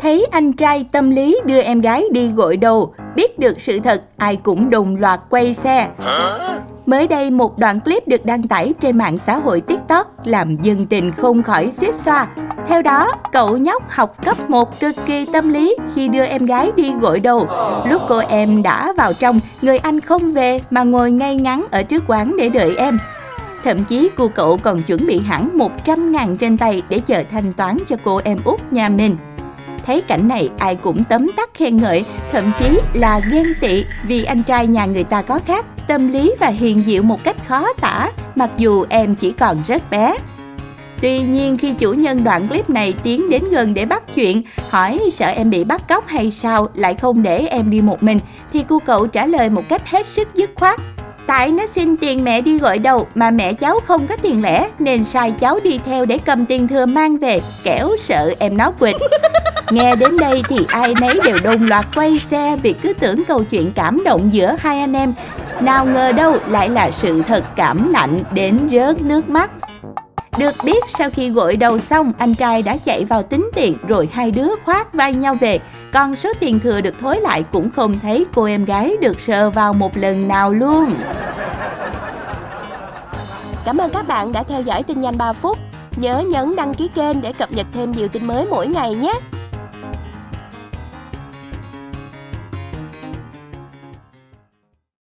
Thấy anh trai tâm lý đưa em gái đi gội đầu, biết được sự thật, ai cũng đồng loạt quay xe. Mới đây, một đoạn clip được đăng tải trên mạng xã hội TikTok làm dân tình không khỏi suýt xoa. Theo đó, cậu nhóc học cấp 1 cực kỳ tâm lý khi đưa em gái đi gội đầu. Lúc cô em đã vào trong, người anh không về mà ngồi ngay ngắn ở trước quán để đợi em. Thậm chí cô cậu còn chuẩn bị hẳn 100 ngàn trên tay để chờ thanh toán cho cô em út nhà mình. Thấy cảnh này ai cũng tấm tắc khen ngợi, thậm chí là ghen tị vì anh trai nhà người ta có khác, tâm lý và hiền diệu một cách khó tả, mặc dù em chỉ còn rất bé. Tuy nhiên khi chủ nhân đoạn clip này tiến đến gần để bắt chuyện, hỏi sợ em bị bắt cóc hay sao lại không để em đi một mình, thì cô cậu trả lời một cách hết sức dứt khoát. Tại nó xin tiền mẹ đi gọi đầu mà mẹ cháu không có tiền lẻ nên sai cháu đi theo để cầm tiền thừa mang về, kẻo sợ em nó quỵt. Nghe đến đây thì ai nấy đều đồng loạt quay xe vì cứ tưởng câu chuyện cảm động giữa hai anh em. Nào ngờ đâu lại là sự thật cảm lạnh đến rớt nước mắt. Được biết sau khi gội đầu xong, anh trai đã chạy vào tính tiền rồi hai đứa khoát vai nhau về. Còn số tiền thừa được thối lại cũng không thấy cô em gái được sờ vào một lần nào luôn. Cảm ơn các bạn đã theo dõi tin nhanh 3 phút. Nhớ nhấn đăng ký kênh để cập nhật thêm nhiều tin mới mỗi ngày nhé.